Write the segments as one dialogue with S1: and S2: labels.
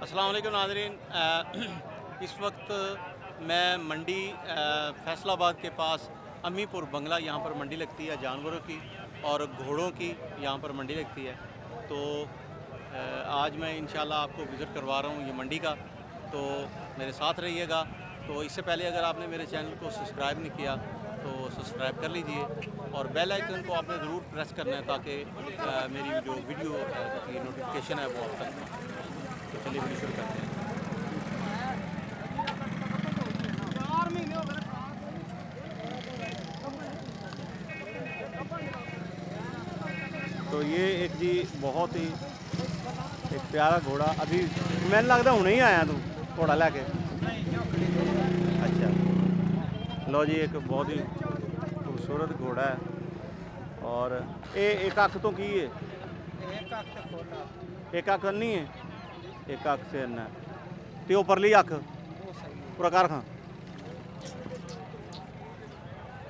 S1: السلام علیکم ناظرین۔ اس وقت میں منڈی فیصل آباد کے پاس امی پور بنگلہ یہاں پر منڈی لگتی ہے، جانوروں کی اور گھوڑوں کی یہاں پر منڈی لگتی ہے۔ تو آج میں انشاءاللہ آپ کو وزٹ کروا رہا ہوں یہ منڈی کا۔ تو میرے ساتھ رہیے گا۔ تو اس سے پہلے اگر آپ نے میرے چینل کو سبسکرائب نہیں کیا تو سبسکرائب کر لیجیے اور بیل آئکن کو آپ نے ضرور پریس کرنا ہے تاکہ میری جو ویڈیو کی نوٹیفیکیشن ہے وہ آپ تک तो चलिए वीडियो शुरू करते हैं तो ये एक जी बहुत ही एक प्यारा घोड़ा अभी मैंने लगता हुने ही आया तू घोड़ा लैके अच्छा लो जी एक बहुत ही खूबसूरत घोड़ा है और ये एक अख तो की है एक अख नहीं है ਇੱਕ ਅੱਖ ਸੇ ਅੰਨਾ ਤੇ ਉਪਰਲੀ ਅੱਖ। ਪ੍ਰਕਾਰ ਖਾਂ।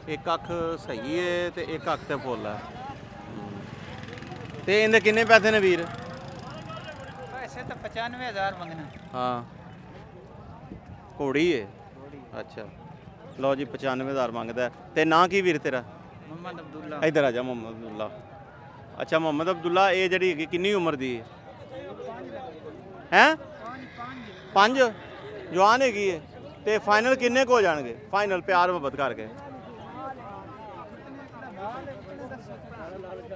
S1: ਇੱਕ ਅੱਖ ਸਹੀ ਏ ਤੇ ਇੱਕ ਅੱਖ ਤੇ ਫੁੱਲ ਹੈ ਤੇ ਇਹਦੇ ਕਿੰਨੇ ਪੈਸੇ ਨੇ ਵੀਰ?
S2: ਪੈਸੇ ਤਾਂ 95000 ਮੰਗਣਾ।
S1: ਹਾਂ। ਘੋੜੀ ਏ? ਅੱਛਾ। ਲਓ ਜੀ 95000 ਮੰਗਦਾ। ਤੇ ਨਾਂ ਕੀ ਵੀਰ ਤੇਰਾ?
S2: ਮੁਹੰਮਦ ਅਬਦੁੱਲਾ।
S1: ਇਧਰ ਆ ਜਾ ਮੁਹੰਮਦ ਅਬਦੁੱਲਾ। ਅੱਛਾ ਮੁਹੰਮਦ ਅਬਦੁੱਲਾ ਇਹ ਜਿਹੜੀ ਹੈਗੀ ਕਿੰਨੀ ਉਮਰ ਦੀ ਹੈ ਹੈ? ਪੰਜ। ਜਵਾਨ ਹੈਗੀ ਹੈ ਤੇ ਫਾਈਨਲ ਕਿੰਨੇ ਕੋ ਜਾਣਗੇ? ਫਾਈਨਲ ਪਿਆਰ, ਮੁਹੱਬਤ ਕਰਕੇ।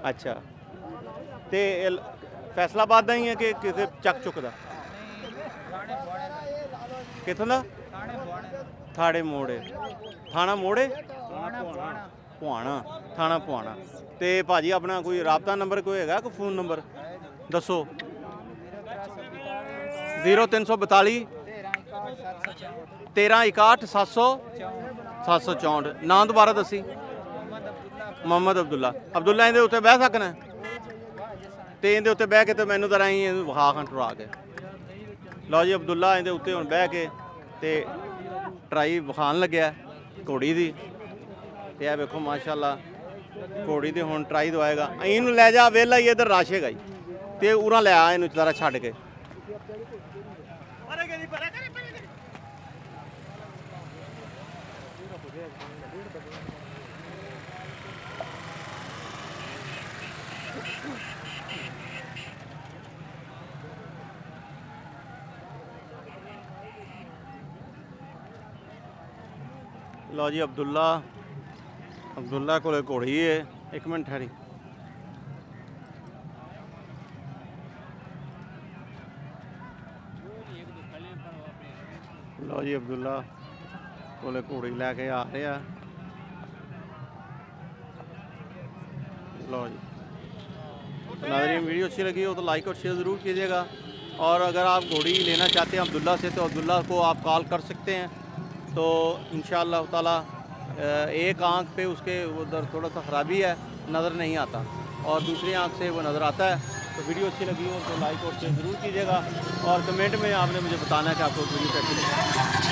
S1: ਅੱਛਾ। ਤੇ ਫੈਸਲਾਬਾਦ ਦਾ ਹੀ ਹੈ ਕਿ ਕਿਸੇ ਚੱਕ
S2: ਚੁੱਕਦਾ
S1: ਕਿੱਥੋਂ ਦਾ? ਥਾੜੇ ਮੋੜੇ। ਥਾਣਾ ਮੋੜੇ? ਪੁਆਣਾ। ਥਾਣਾ ਪੁਆਣਾ। ਤੇ ਭਾਜੀ ਆਪਣਾ ਕੋਈ ਰਾਬਤਾ ਨੰਬਰ ਕੋਈ ਹੈਗਾ? ਕੋਈ ਫੋਨ ਨੰਬਰ ਦੱਸੋ। 0342 1361764 ਨਾਂ ਦੁਬਾਰਾ ਦੱਸੀ। ਮੁਹੰਮਦ ਅਬਦੁੱਲਾ। ਅਬਦੁੱਲਾ ਇਹਦੇ ਉੱਤੇ ਬਹਿ ਸਕਣਾ ਤੇ ਇਹਦੇ ਉੱਤੇ ਬਹਿ ਕੇ ਤੇ ਮੈਨੂੰ ਤਾਂ ਆਈ ਇਹਨੂੰ ਵਹਾ ਖਾਂ ਟਰਾ ਕੇ। ਲਓ ਜੀ, ਅਬਦੁੱਲਾ ਇਹਦੇ ਉੱਤੇ ਹੁਣ ਬਹਿ ਕੇ ਤੇ ਟਰਾਈ ਵਿਖਾਣ ਲੱਗਿਆ ਘੋੜੀ ਦੀ। ਤੇ ਆ ਵੇਖੋ, ਮਾਸ਼ਾਅੱਲਾ, ਘੋੜੀ ਦੇ ਹੁਣ ਟਰਾਈ ਦਵਾਏਗਾ। ਇਹਨੂੰ ਲੈ ਜਾ ਵੇਲਾ ਹੀ ਇਧਰ ਰਾਸ਼ੇਗਾ ਜੀ। ਤੇ ਉਰਾਂ ਲੈ ਆ ਇਹਨੂੰ ਜਰਾ ਛੱਡ ਕੇ। ਲਓ ਜੀ ਅਬਦੁੱਲਾ ਅਬਦੁੱਲਾ ਕੋਲੇ ਘੋੜੀ ਹੈ ਇੱਕ ਮਿੰਟ ਠਹਿਰੀ ਲਓ جی عبداللہ ਕੋਲੇ گھوڑی لے کے آ رہے لو جی ناظرین ویڈیو اچھی لگی ہو تو لائک اور شیئر ضرور کیجیے گا اور اگر آپ گھوڑی لینا چاہتے ہیں عبداللہ سے تو عبداللہ کو آپ کال کر سکتے ہیں تو انشاءاللہ اللہ تعالی ایک آنکھ پہ اس کے ادھر تھوڑا سا خرابی ہے نظر نہیں آتا اور دوسری آنکھ سے وہ نظر آتا ہے तो वीडियो अच्छी लगी हो तो लाइक और शेयर ज़रूर कीजिएगा और कमेंट में आपने मुझे बताना है कि आपको वीडियो कैसी लगी